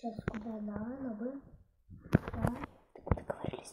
Сейчас куда надо, на бы. Давай. Договорились.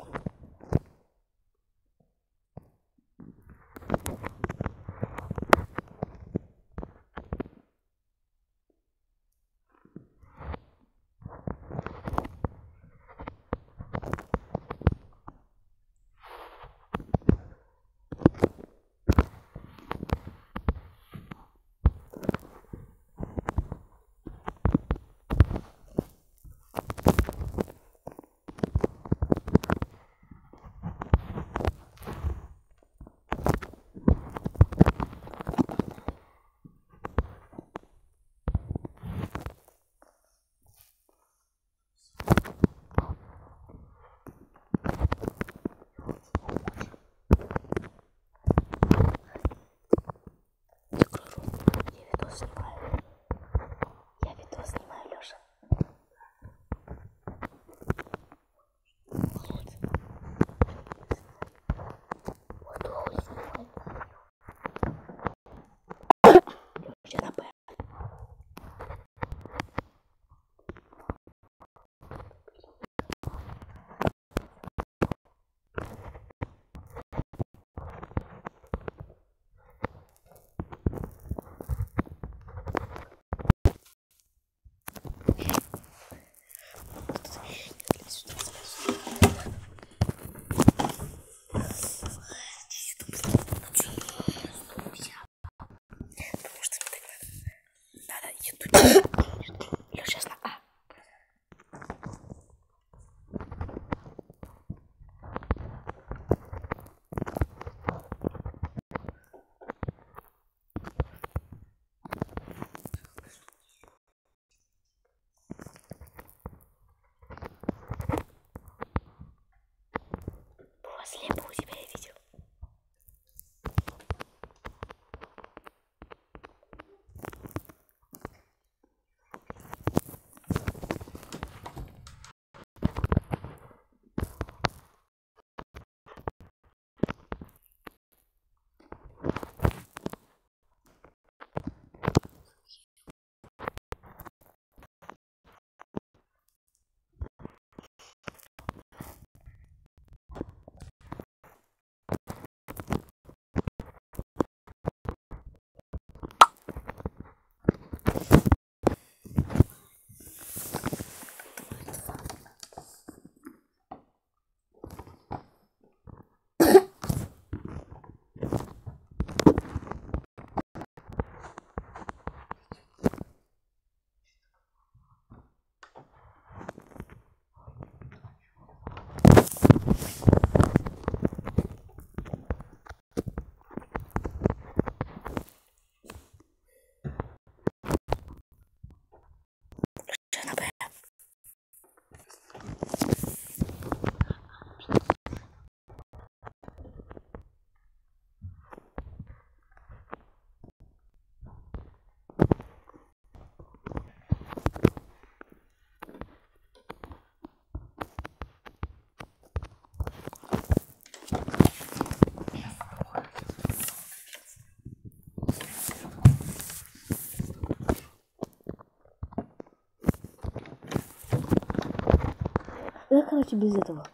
Ну, короче, без этого.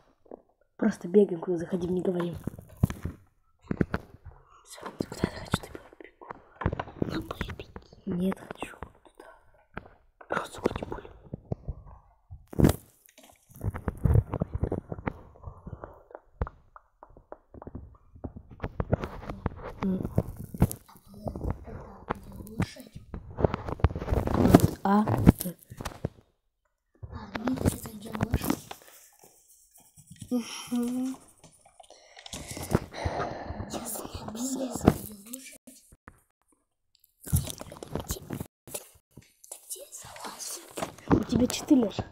Просто бегаем, куда заходим, не говорим. Всё, куда я хочу, ты бегу. На Б беги. Нет, хочу туда. Просто. Лошадь. А, А, Залазил? у тебя четыре, Леша.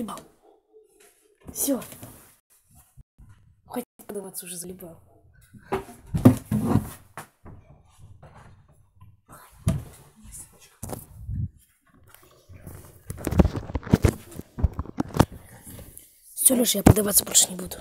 Залибал. Все. Хватит подаваться, уже залибал. Все, Леша, я подаваться больше не буду.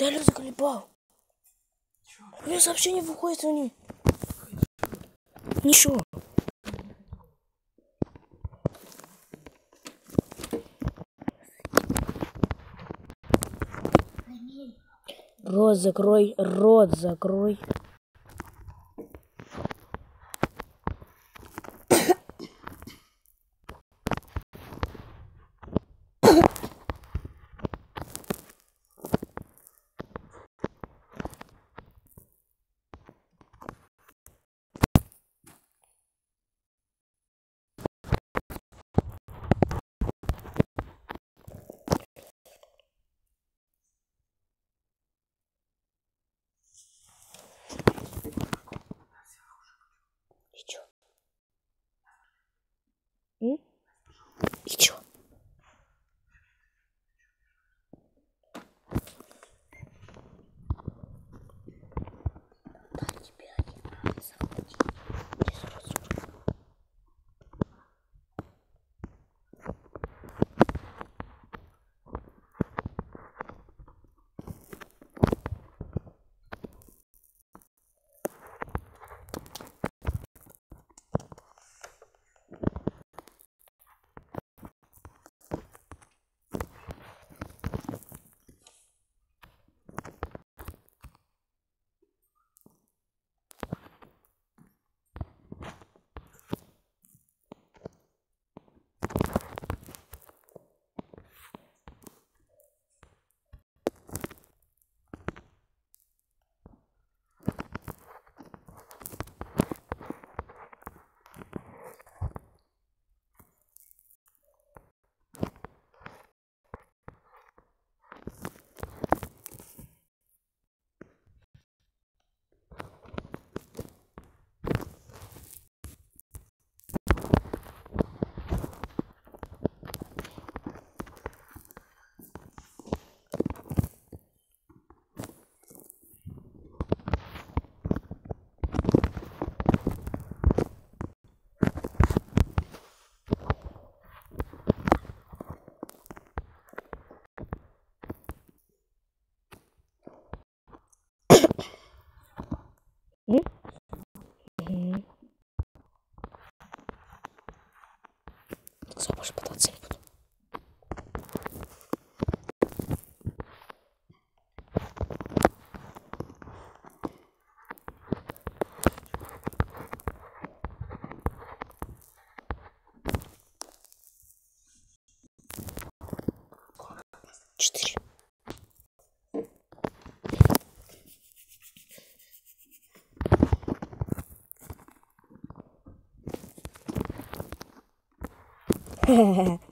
Да, Леша, заколебал. У меня сообщение выходит, они. Ничего. Рот закрой, рот закрой. 嘿嘿嘿